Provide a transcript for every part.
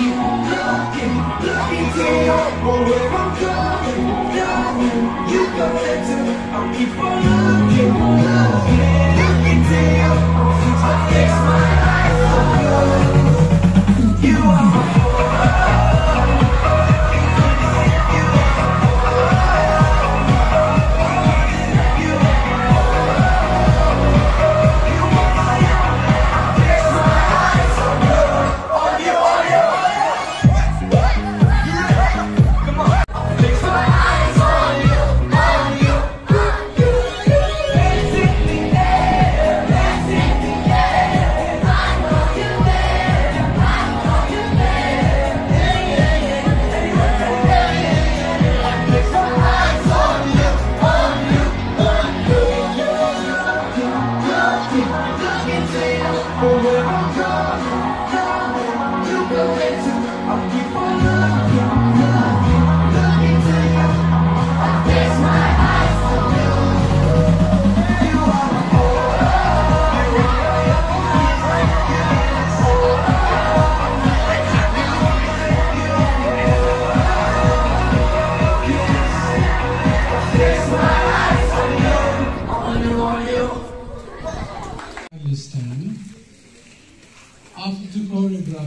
keep looking, looking till you're where I'm going, going. You go there too. I'll keep on looking.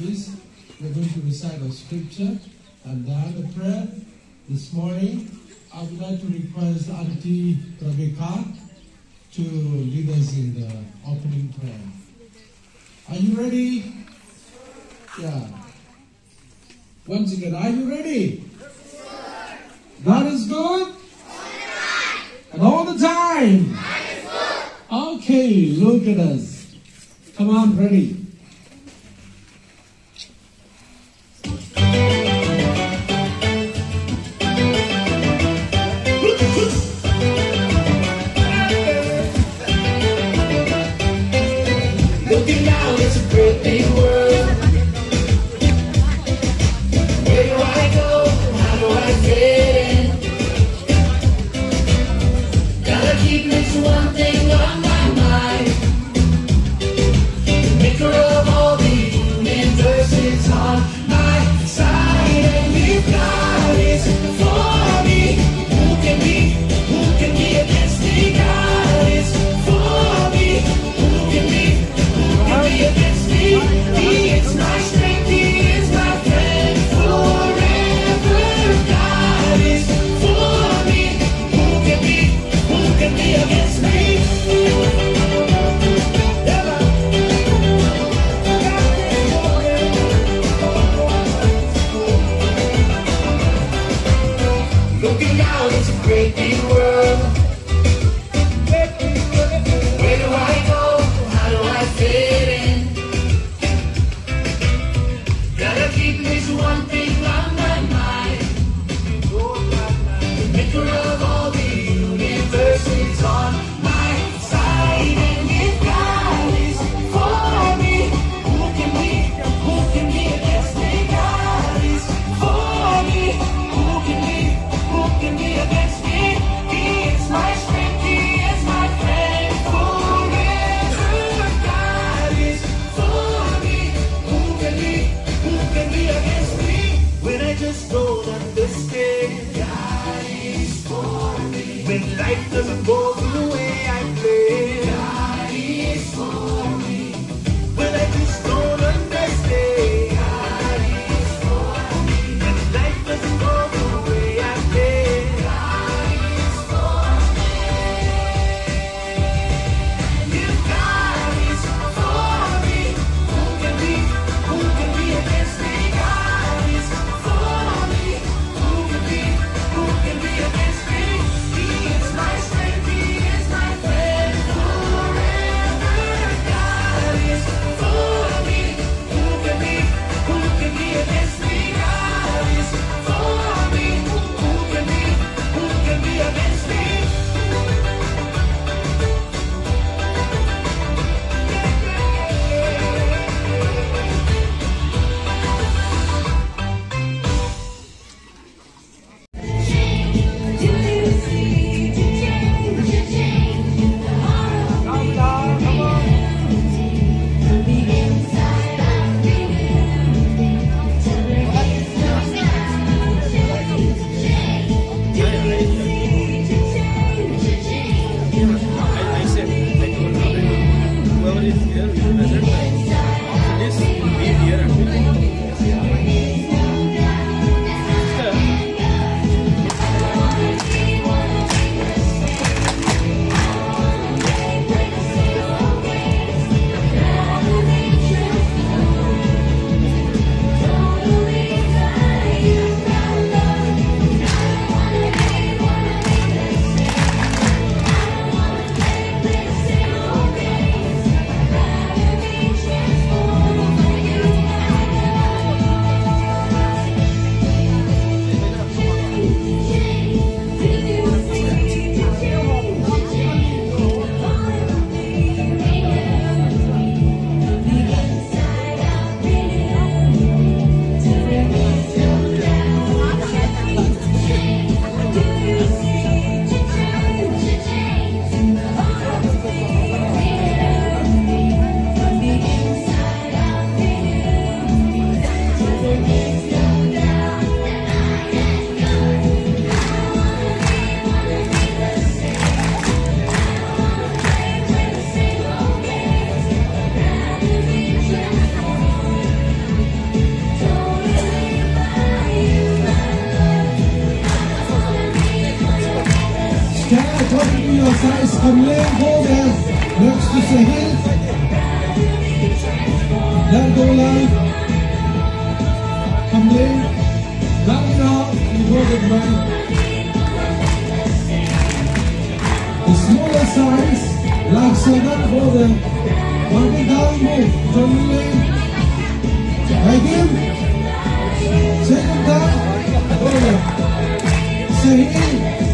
We're going to recite a scripture and then a prayer. This morning, I would like to request Auntie Rebecca to lead us in the opening prayer. Are you ready? Yeah. Once again, are you ready? God is good? And all the time? Okay, look at us. Come on, ready. Looking out, it's a great big world. life doesn't go smaller size Kamlin go there next to Sahil. Dardola. Kamlin. Darna. You go with mine. The smaller size Laksadan go there. Monkey down move. Kamlin. Again. Second time. Go there. Sahil. Sincho.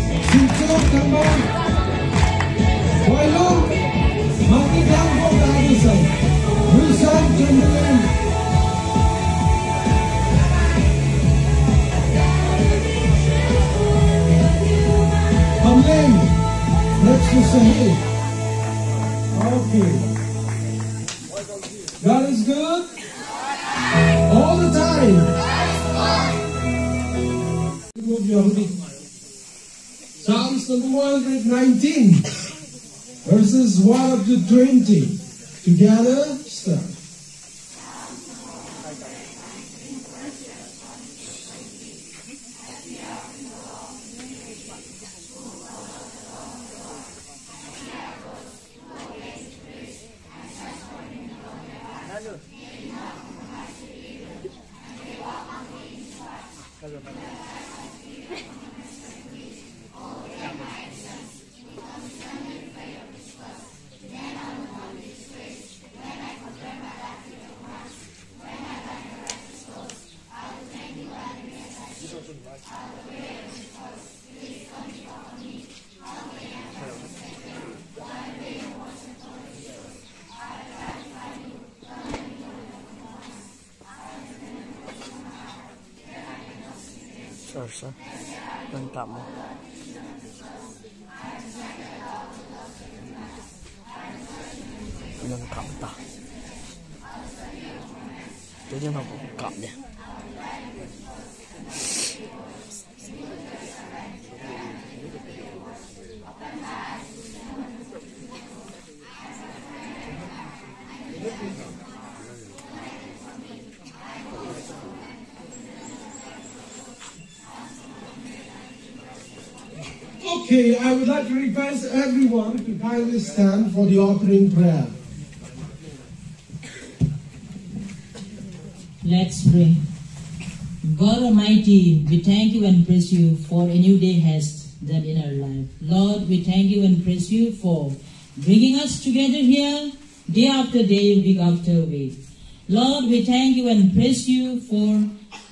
Hoodie. Psalms number 119 verses 1 up to 20. Together, start. 是，是，那你干吗？你那个干么？干，最近他不干的。Okay, I would like to request everyone to kindly stand for the opening prayer. Let's pray. God Almighty, we thank you and praise you for a new day has done in our life. Lord, we thank you and praise you for bringing us together here day after day, week after week. Lord, we thank you and praise you for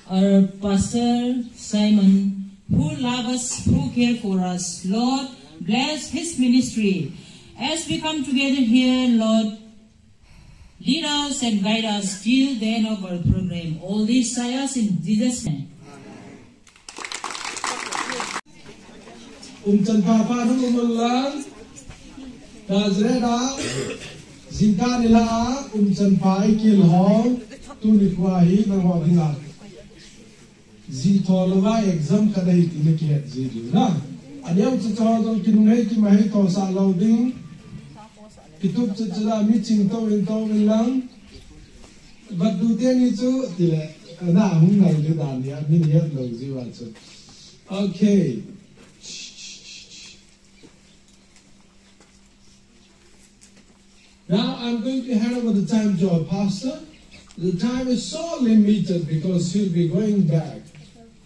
our pastor Simon, who love us, who care for us. Lord, bless his ministry. As we come together here, Lord, Lead us and guide us till the end of our program. All this I ask in Jesus' name. Umtan papa nu umallan Nazreda Zinda nila umtan pai kil hong tu nikwahi nangwa bila Zi tolwa exam kadai tinakiat zi jura Adiam tsachawadon kinungai kimahai tosa lauding yat lo ziwa chu. Okay. Now I'm going to hand over the time to our pastor. The time is so limited because he'll be going back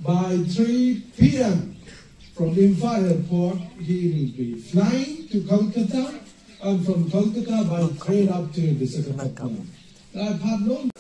by 3 p.m. from Imphal Airport. He will be flying to Kolkata and from Kolkata by train up to Visakhapatnam. Uh, pardon? God bless